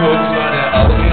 cooked on an elephant.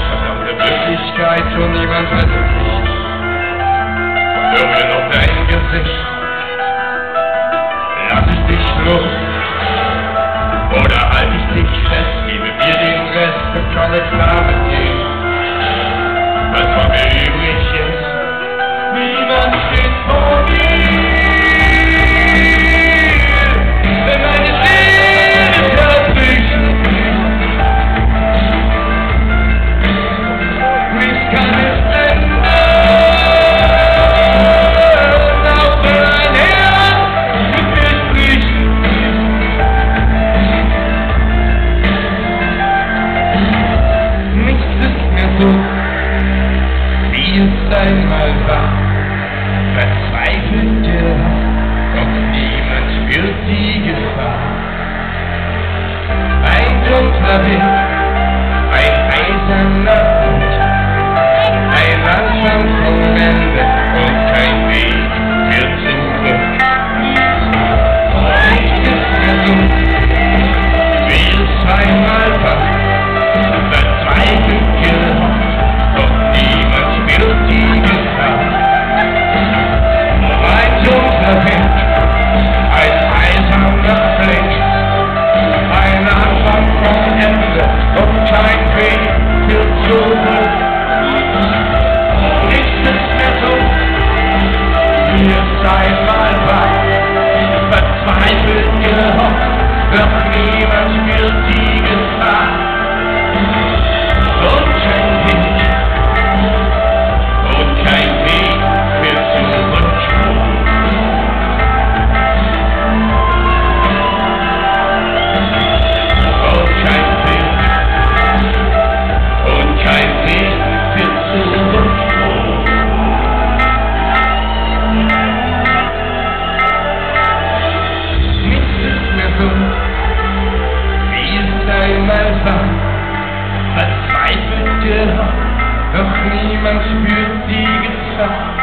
Naprawdę bliski i tu nie ist einmal wahr, verzweifelnde Hass, doch niemand spürt die Gefahr. Gracias.